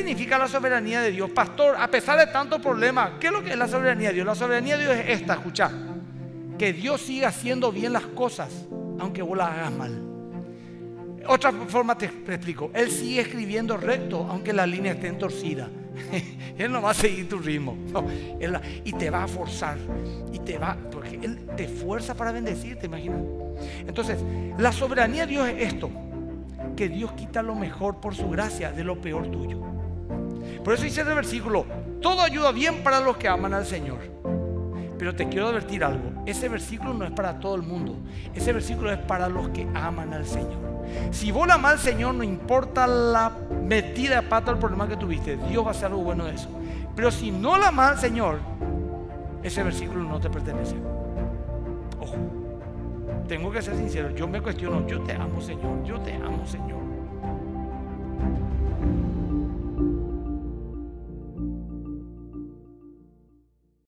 significa la soberanía de Dios? Pastor, a pesar de tantos problemas, ¿qué es lo que es la soberanía de Dios? La soberanía de Dios es esta, escucha. Que Dios siga haciendo bien las cosas, aunque vos las hagas mal. Otra forma te explico. Él sigue escribiendo recto, aunque la línea esté torcida. él no va a seguir tu ritmo. y te va a forzar. Y te va, porque Él te fuerza para bendecirte, imaginas. Entonces, la soberanía de Dios es esto. Que Dios quita lo mejor por su gracia de lo peor tuyo. Por eso dice el versículo, todo ayuda bien para los que aman al Señor. Pero te quiero advertir algo, ese versículo no es para todo el mundo, ese versículo es para los que aman al Señor. Si vos mal al Señor, no importa la metida de pata del problema que tuviste, Dios va a hacer algo bueno de eso. Pero si no la amas al Señor, ese versículo no te pertenece. Ojo, tengo que ser sincero, yo me cuestiono, yo te amo Señor, yo te amo Señor.